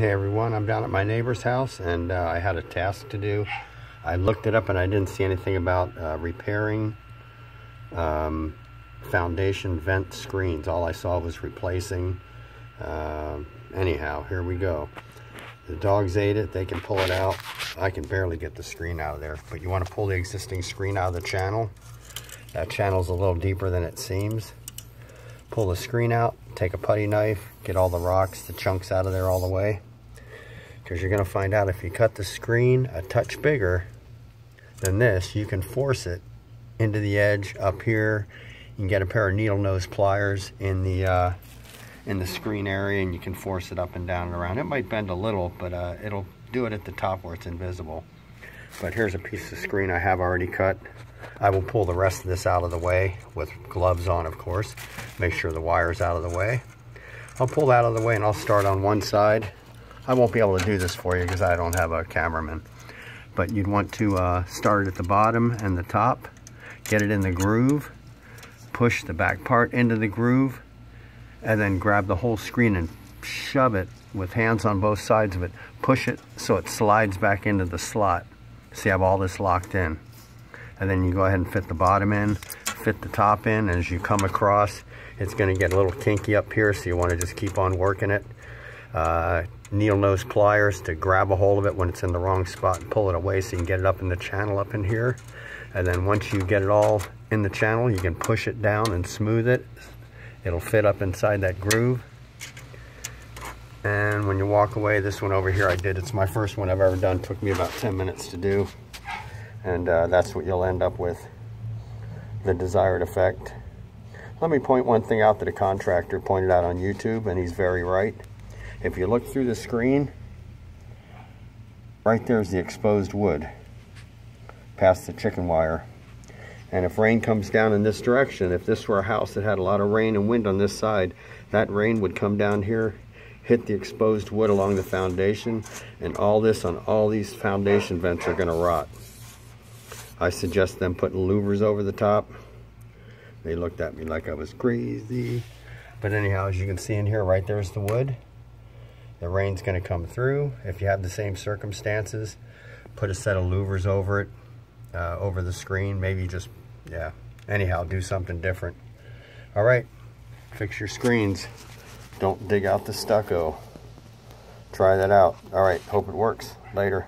Hey everyone, I'm down at my neighbor's house and uh, I had a task to do. I looked it up and I didn't see anything about uh, repairing um, foundation vent screens. All I saw was replacing. Uh, anyhow, here we go. The dogs ate it, they can pull it out. I can barely get the screen out of there, but you want to pull the existing screen out of the channel. That channel's a little deeper than it seems. Pull the screen out, take a putty knife, get all the rocks, the chunks out of there all the way because you're going to find out if you cut the screen a touch bigger than this, you can force it into the edge up here. You can get a pair of needle nose pliers in the uh, in the screen area and you can force it up and down and around. It might bend a little, but uh, it'll do it at the top where it's invisible. But here's a piece of screen I have already cut. I will pull the rest of this out of the way with gloves on, of course. Make sure the wire's out of the way. I'll pull that out of the way and I'll start on one side I won't be able to do this for you because I don't have a cameraman. But you'd want to uh, start at the bottom and the top, get it in the groove, push the back part into the groove, and then grab the whole screen and shove it with hands on both sides of it. Push it so it slides back into the slot. See, you have all this locked in. And then you go ahead and fit the bottom in, fit the top in. And as you come across, it's gonna get a little kinky up here, so you wanna just keep on working it. Uh, needle nose pliers to grab a hold of it when it's in the wrong spot and pull it away so you can get it up in the channel up in here. And then once you get it all in the channel, you can push it down and smooth it. It'll fit up inside that groove. And when you walk away, this one over here I did, it's my first one I've ever done. Took me about 10 minutes to do. And uh, that's what you'll end up with, the desired effect. Let me point one thing out that a contractor pointed out on YouTube, and he's very right. If you look through the screen, right there's the exposed wood past the chicken wire. And if rain comes down in this direction, if this were a house that had a lot of rain and wind on this side, that rain would come down here, hit the exposed wood along the foundation, and all this on all these foundation vents are gonna rot. I suggest them putting louvers over the top. They looked at me like I was crazy. But anyhow, as you can see in here, right there's the wood the rain's going to come through. If you have the same circumstances, put a set of louvers over it, uh, over the screen. Maybe just, yeah, anyhow, do something different. All right, fix your screens. Don't dig out the stucco. Try that out. All right, hope it works. Later.